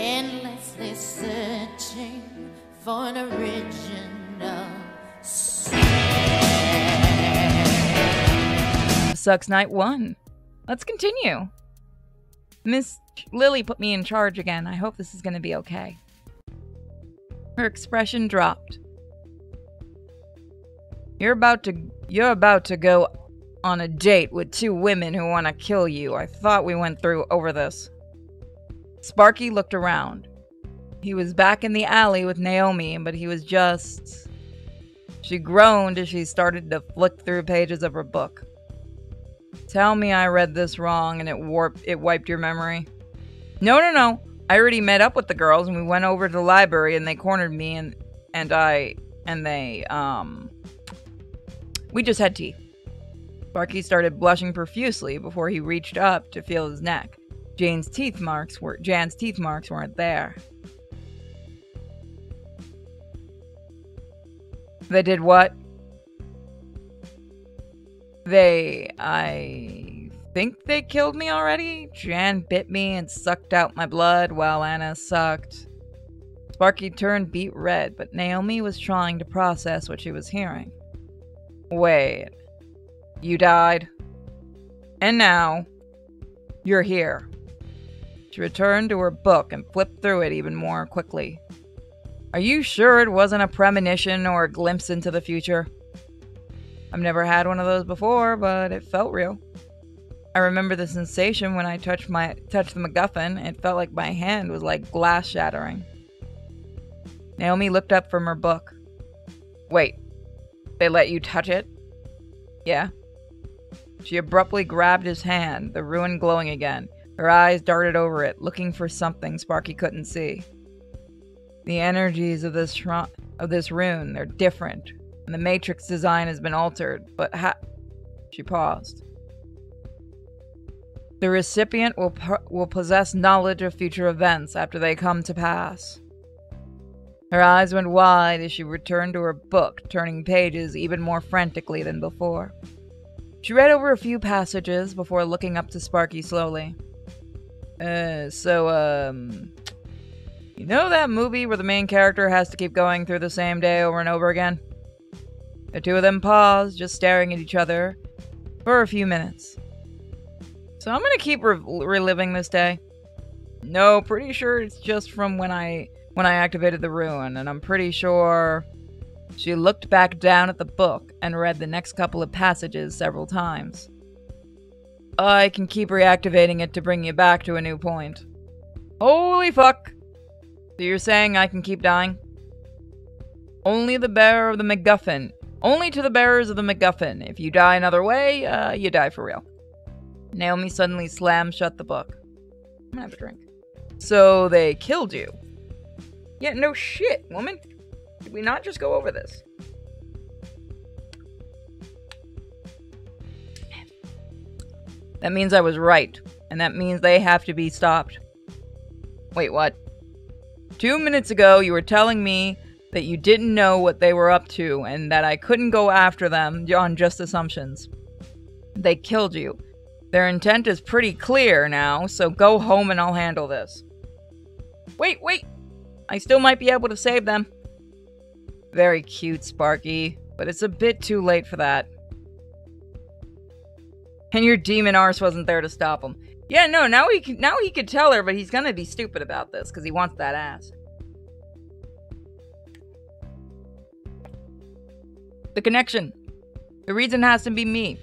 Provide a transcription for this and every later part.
endlessly searching for an original Sucks night one. Let's continue. Miss Lily put me in charge again. I hope this is going to be okay. Her expression dropped. You're about to you're about to go on a date with two women who want to kill you. I thought we went through over this. Sparky looked around. He was back in the alley with Naomi, but he was just She groaned as she started to flick through pages of her book. Tell me I read this wrong and it warped it wiped your memory. No, no, no. I already met up with the girls and we went over to the library and they cornered me and and I and they um we just had tea. Sparky started blushing profusely before he reached up to feel his neck. Jane's teeth marks were Jan's teeth marks weren't there. They did what? They I think they killed me already. Jan bit me and sucked out my blood while Anna sucked. Sparky turned beet red, but Naomi was trying to process what she was hearing. Wait. You died? And now, you're here. She returned to her book and flipped through it even more quickly. Are you sure it wasn't a premonition or a glimpse into the future? I've never had one of those before, but it felt real. I remember the sensation when I touched my touched the MacGuffin. It felt like my hand was like glass shattering. Naomi looked up from her book. Wait, they let you touch it? Yeah. She abruptly grabbed his hand, the rune glowing again. Her eyes darted over it, looking for something Sparky couldn't see. The energies of this of this rune, they're different, and the matrix design has been altered, but ha- She paused. The recipient will, will possess knowledge of future events after they come to pass. Her eyes went wide as she returned to her book, turning pages even more frantically than before. She read over a few passages before looking up to Sparky slowly. Uh, so, um. You know that movie where the main character has to keep going through the same day over and over again? The two of them pause, just staring at each other, for a few minutes. So I'm gonna keep re- reliving this day. No, pretty sure it's just from when I when I activated the rune, and I'm pretty sure she looked back down at the book and read the next couple of passages several times. I can keep reactivating it to bring you back to a new point. Holy fuck! So you're saying I can keep dying? Only the bearer of the MacGuffin. Only to the bearers of the MacGuffin. If you die another way, uh, you die for real. Naomi suddenly slammed shut the book. I'm gonna have a drink. So they killed you. Yeah, no shit, woman. Did we not just go over this? That means I was right, and that means they have to be stopped. Wait, what? Two minutes ago, you were telling me that you didn't know what they were up to and that I couldn't go after them on just assumptions. They killed you. Their intent is pretty clear now, so go home and I'll handle this. Wait, wait! I still might be able to save them. Very cute, Sparky, but it's a bit too late for that. And your demon arse wasn't there to stop him. Yeah, no, now he can, now he could tell her, but he's gonna be stupid about this because he wants that ass. The connection. The reason has to be me.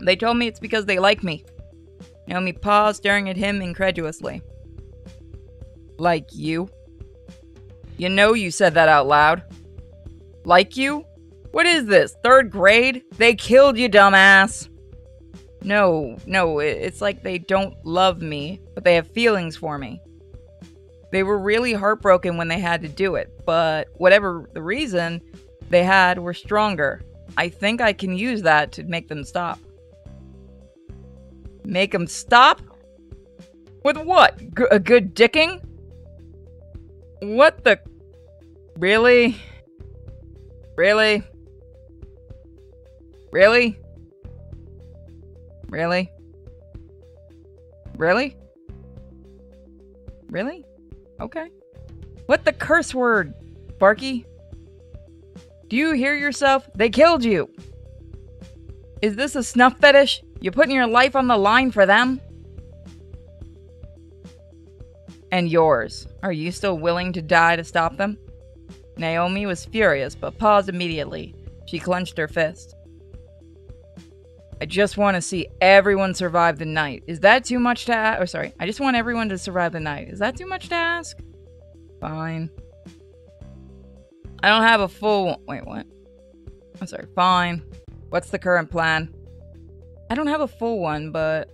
They told me it's because they like me. Naomi paused, staring at him incredulously. Like you? You know you said that out loud. Like you? What is this? Third grade? They killed you, dumbass. No, no, it's like they don't love me, but they have feelings for me. They were really heartbroken when they had to do it, but whatever the reason they had were stronger. I think I can use that to make them stop. Make them stop? With what? G a good dicking? What the? Really? Really? Really? Really? Really? Really? Okay. What the curse word, Sparky? Do you hear yourself? They killed you! Is this a snuff fetish? You're putting your life on the line for them? And yours. Are you still willing to die to stop them? Naomi was furious, but paused immediately. She clenched her fist. I just want to see everyone survive the night. Is that too much to ask? Oh, sorry. I just want everyone to survive the night. Is that too much to ask? Fine. I don't have a full. One. Wait, what? I'm sorry. Fine. What's the current plan? I don't have a full one, but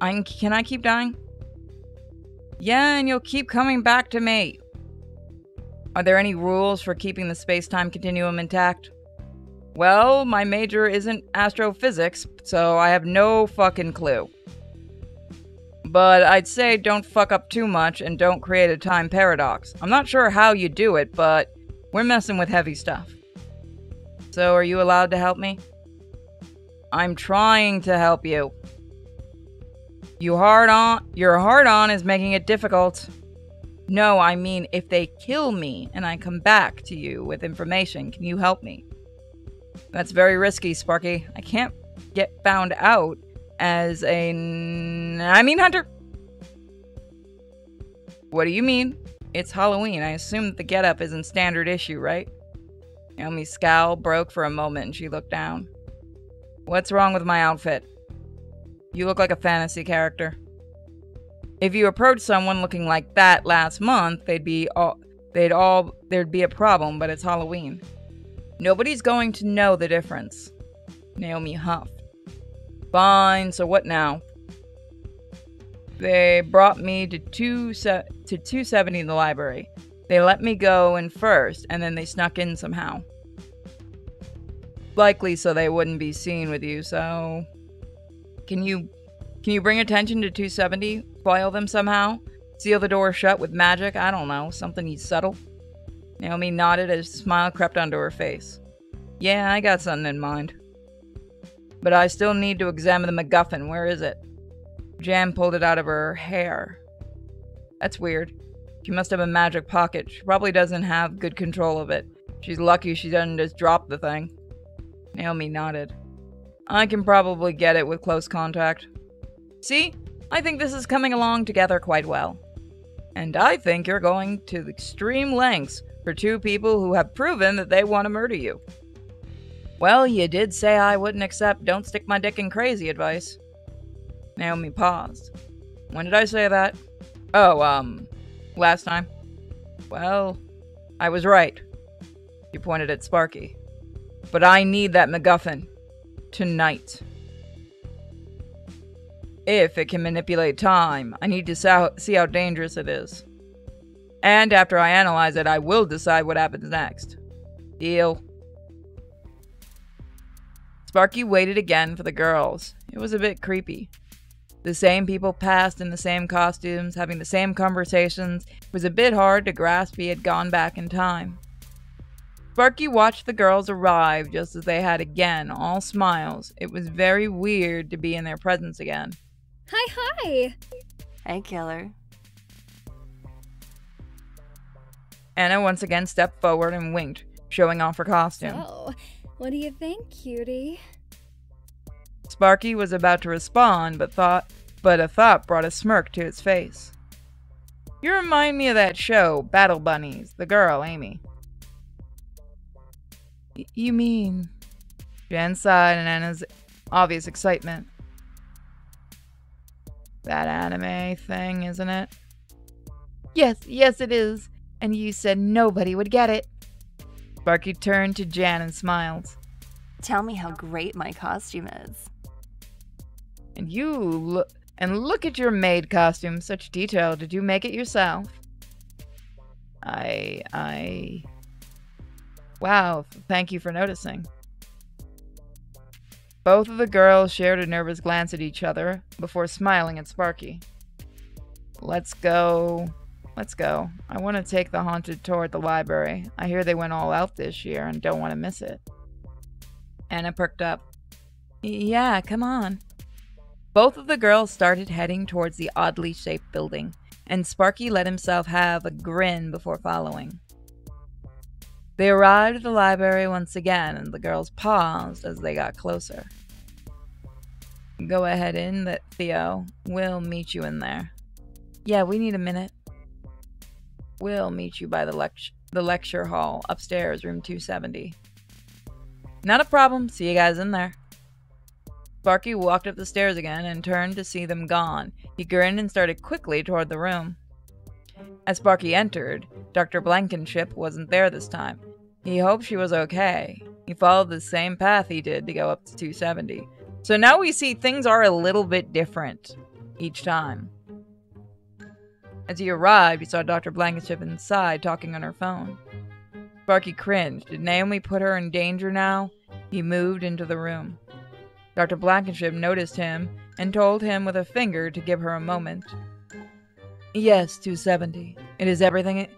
I can I keep dying? Yeah, and you'll keep coming back to me. Are there any rules for keeping the space-time continuum intact? Well, my major isn't astrophysics, so I have no fucking clue. But I'd say don't fuck up too much and don't create a time paradox. I'm not sure how you do it, but we're messing with heavy stuff. So, are you allowed to help me? I'm trying to help you. You hard on your hard on is making it difficult. No, I mean if they kill me and I come back to you with information, can you help me? That's very risky, Sparky. I can't get found out as a. I mean, Hunter. What do you mean? It's Halloween. I assume that the getup isn't standard issue, right? Naomi's scowl broke for a moment and she looked down. What's wrong with my outfit? You look like a fantasy character. If you approached someone looking like that last month, they'd be all they'd all there'd be a problem, but it's Halloween. Nobody's going to know the difference. Naomi huffed. Fine, so what now? They brought me to two se- to 270 in the library. They let me go in first, and then they snuck in somehow. Likely so they wouldn't be seen with you, so can you can you bring attention to 270? Foil them somehow? Seal the door shut with magic? I don't know, something you subtle. Naomi nodded as a smile crept onto her face. Yeah, I got something in mind. But I still need to examine the MacGuffin. Where is it? Jan pulled it out of her hair. That's weird. She must have a magic pocket. She probably doesn't have good control of it. She's lucky she doesn't just drop the thing. Naomi nodded. I can probably get it with close contact. See? I think this is coming along together quite well. And I think you're going to the extreme lengths for two people who have proven that they want to murder you. Well, you did say I wouldn't accept don't stick my dick in crazy advice. Naomi paused. When did I say that? Oh, um, last time. Well, I was right. You pointed at Sparky. But I need that MacGuffin. Tonight. If it can manipulate time, I need to see how dangerous it is. And after I analyze it, I will decide what happens next. Deal. Sparky waited again for the girls. It was a bit creepy. The same people passed in the same costumes, having the same conversations. It was a bit hard to grasp he had gone back in time. Sparky watched the girls arrive just as they had again, all smiles. It was very weird to be in their presence again. Hi, hi! Hey, Killer. Anna once again stepped forward and winked, showing off her costume. Oh, what do you think, cutie? Sparky was about to respond, but thought but a thought brought a smirk to his face. You remind me of that show, Battle Bunnies, the girl, Amy. Y- you mean? Jen sighed in Anna's obvious excitement. That anime thing, isn't it? Yes, yes, it is. And you said nobody would get it. Sparky turned to Jan and smiled. Tell me how great my costume is. And you look and look at your maid costume, such detail. Did you make it yourself? I I Wow, thank you for noticing. Both of the girls shared a nervous glance at each other before smiling at Sparky. Let's go. Let's go. I want to take the haunted tour at the library. I hear they went all out this year and don't want to miss it. Anna perked up. Yeah, come on. Both of the girls started heading towards the oddly shaped building. and Sparky let himself have a grin before following. They arrived at the library once again, and the girls paused as they got closer. Go ahead in, Theo. We'll meet you in there. Yeah, we need a minute. We'll meet you by the lect- the lecture hall upstairs, room 270. Not a problem. See you guys in there. Sparky walked up the stairs again and turned to see them gone. He grinned and started quickly toward the room. As Sparky entered, Dr. Blankenship wasn't there this time. He hoped she was okay. He followed the same path he did to go up to 270. So now we see things are a little bit different each time. As he arrived, he saw Dr. Blankenship inside talking on her phone. Sparky cringed. Did Naomi put her in danger now? He moved into the room. Dr. Blankenship noticed him and told him with a finger to give her a moment. Yes, 270. It is everything. It,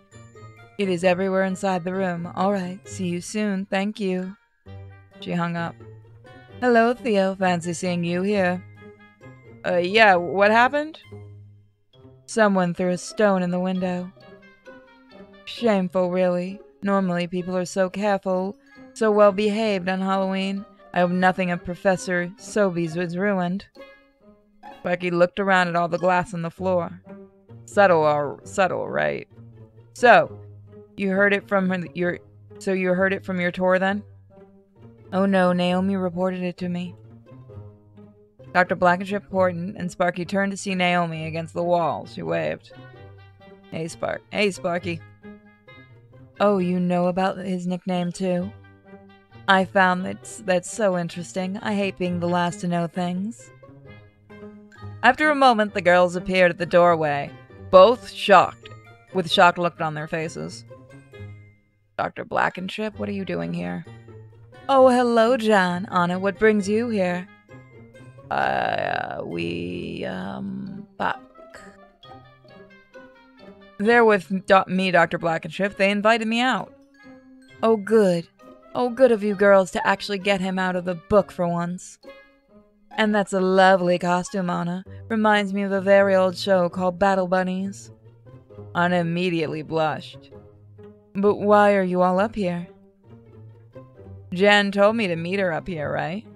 it is everywhere inside the room. All right. See you soon. Thank you. She hung up. Hello, Theo. Fancy seeing you here. Uh, yeah, what happened? Someone threw a stone in the window. Shameful, really. Normally, people are so careful, so well behaved on Halloween. I hope nothing of Professor Sobeys was ruined. Becky looked around at all the glass on the floor. Subtle, or subtle, right? So, you heard it from your. So you heard it from your tour then? Oh no, Naomi reported it to me. Dr. Blankenship Horton and Sparky turned to see Naomi against the wall. She waved. Hey, Spark. Hey, Sparky. Oh, you know about his nickname too? I found that that's so interesting. I hate being the last to know things. After a moment, the girls appeared at the doorway, both shocked, with shocked look on their faces. Dr. Blankenship, what are you doing here? Oh, hello, John. Anna, what brings you here? Uh, we, um, back. They're with do- me, Dr. Blankenship. They invited me out. Oh, good. Oh, good of you girls to actually get him out of the book for once. And that's a lovely costume, Anna. Reminds me of a very old show called Battle Bunnies. Anna immediately blushed. But why are you all up here? Jen told me to meet her up here, right?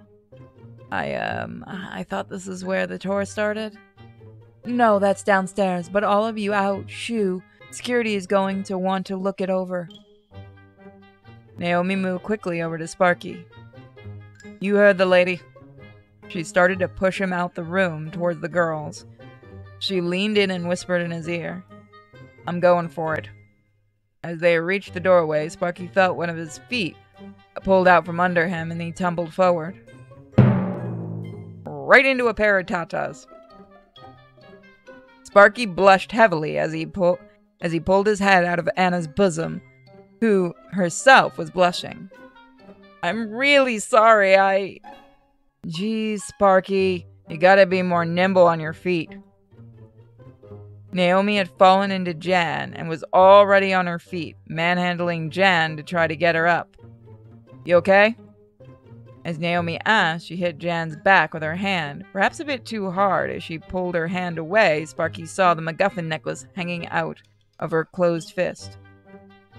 I, um, I thought this is where the tour started. No, that's downstairs, but all of you out, shoo. Security is going to want to look it over. Naomi moved quickly over to Sparky. You heard the lady. She started to push him out the room towards the girls. She leaned in and whispered in his ear. I'm going for it. As they reached the doorway, Sparky felt one of his feet pulled out from under him and he tumbled forward. Right into a pair of tatas. Sparky blushed heavily as he pulled as he pulled his head out of Anna's bosom, who herself was blushing. I'm really sorry, I. Geez, Sparky, you gotta be more nimble on your feet. Naomi had fallen into Jan and was already on her feet, manhandling Jan to try to get her up. You okay? As Naomi asked, she hit Jan's back with her hand, perhaps a bit too hard. As she pulled her hand away, Sparky saw the MacGuffin necklace hanging out of her closed fist.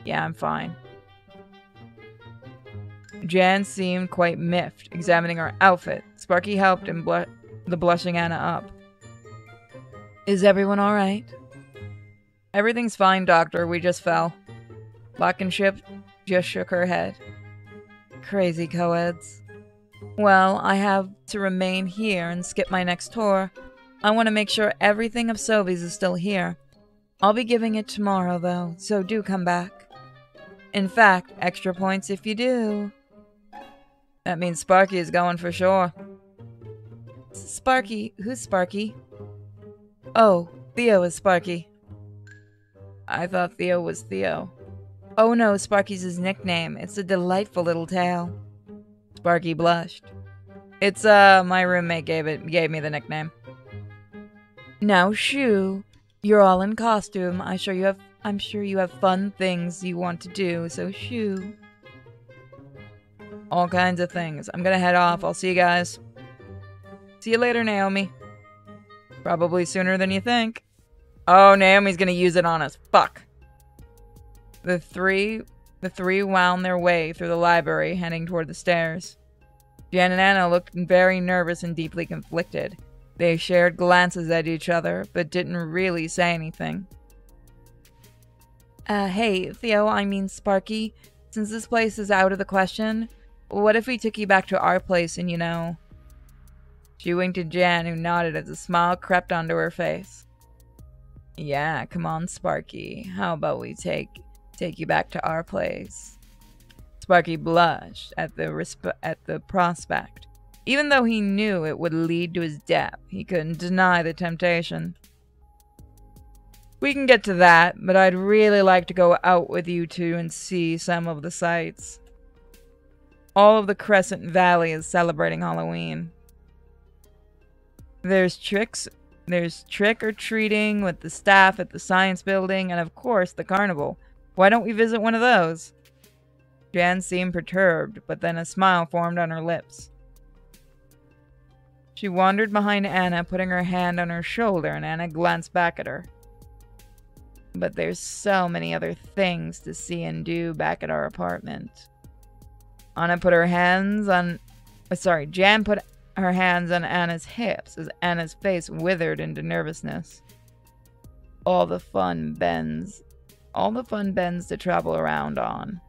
Yeah, I'm fine. Jan seemed quite miffed, examining her outfit. Sparky helped and bl- the blushing Anna up. Is everyone all right? Everything's fine, Doctor. We just fell. Blankenship just shook her head. Crazy coeds. Well, I have to remain here and skip my next tour. I want to make sure everything of Sobeys is still here. I'll be giving it tomorrow, though, so do come back. In fact, extra points if you do. That means Sparky is going for sure. Sparky? Who's Sparky? Oh, Theo is Sparky. I thought Theo was Theo. Oh no, Sparky's his nickname. It's a delightful little tale. Sparky blushed. It's uh my roommate gave it gave me the nickname. Now shoo. You're all in costume. I sure you have I'm sure you have fun things you want to do, so shoo. All kinds of things. I'm gonna head off. I'll see you guys. See you later, Naomi. Probably sooner than you think. Oh, Naomi's gonna use it on us. Fuck. The three the three wound their way through the library, heading toward the stairs. Jan and Anna looked very nervous and deeply conflicted. They shared glances at each other, but didn't really say anything. Uh, hey, Theo, I mean Sparky. Since this place is out of the question, what if we took you back to our place and, you know... She winked at Jan, who nodded as a smile crept onto her face. Yeah, come on, Sparky. How about we take take you back to our place? Sparky blushed at the at the prospect. Even though he knew it would lead to his death, he couldn't deny the temptation. We can get to that, but I'd really like to go out with you two and see some of the sights. All of the Crescent Valley is celebrating Halloween. There's tricks there's trick or treating with the staff at the science building, and of course the carnival. Why don't we visit one of those? Jan seemed perturbed, but then a smile formed on her lips. She wandered behind Anna, putting her hand on her shoulder, and Anna glanced back at her. But there's so many other things to see and do back at our apartment. Anna put her hands on. Uh, sorry, Jan put her hands on Anna's hips as Anna's face withered into nervousness. All the fun bends. All the fun bends to travel around on.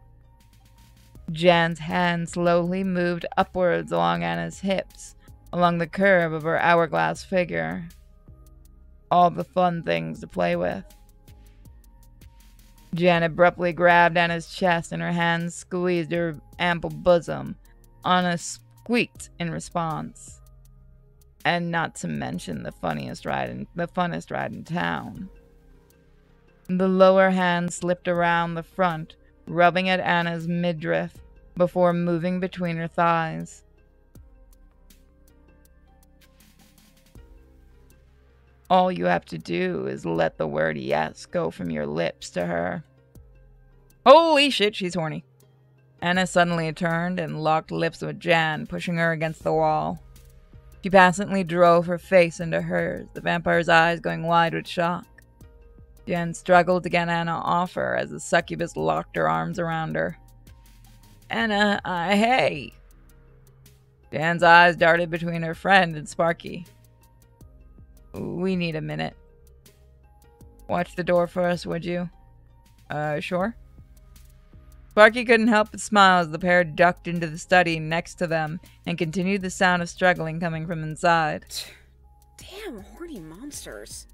Jan's hand slowly moved upwards along Anna's hips, along the curve of her hourglass figure. All the fun things to play with. Jan abruptly grabbed Anna's chest and her hands squeezed her ample bosom. Anna squeaked in response. And not to mention the funniest ride in the funnest ride in town. The lower hand slipped around the front, rubbing at Anna's midriff before moving between her thighs. All you have to do is let the word yes go from your lips to her. Holy shit, she's horny. Anna suddenly turned and locked lips with Jan, pushing her against the wall. She passively drove her face into hers, the vampire's eyes going wide with shock. Jan struggled to get Anna off her as the succubus locked her arms around her. Anna, uh, hey! Jan's eyes darted between her friend and Sparky. We need a minute. Watch the door for us, would you? Uh, sure. Sparky couldn't help but smile as the pair ducked into the study next to them and continued the sound of struggling coming from inside. Damn horny monsters.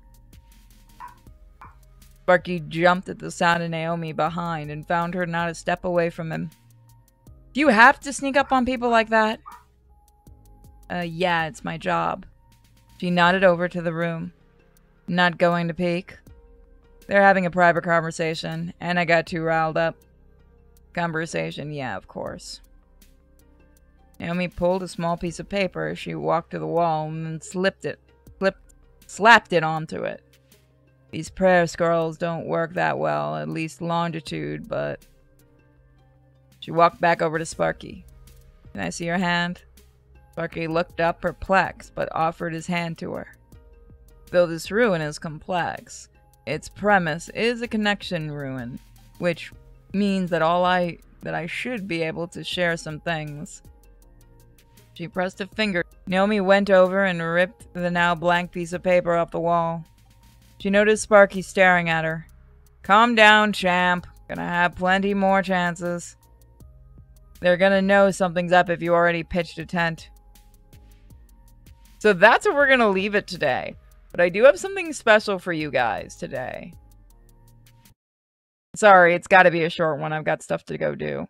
Sparky jumped at the sound of Naomi behind and found her not a step away from him. Do you have to sneak up on people like that? Uh, yeah, it's my job. She nodded over to the room. Not going to peek? They're having a private conversation, and I got too riled up. Conversation, yeah, of course. Naomi pulled a small piece of paper as she walked to the wall and then slipped it, slipped, slapped it onto it. These prayer scrolls don't work that well, at least longitude, but... She walked back over to Sparky. Can I see your hand? Sparky looked up perplexed, but offered his hand to her. Though this rune is complex, its premise is a connection rune, which means that all I that I should be able to share some things. She pressed a finger. Naomi went over and ripped the now blank piece of paper off the wall. She noticed Sparky staring at her. Calm down, champ. Gonna have plenty more chances. They're gonna know something's up if you already pitched a tent. So that's where we're gonna leave it today. But I do have something special for you guys today. Sorry, it's got to be a short one. I've got stuff to go do.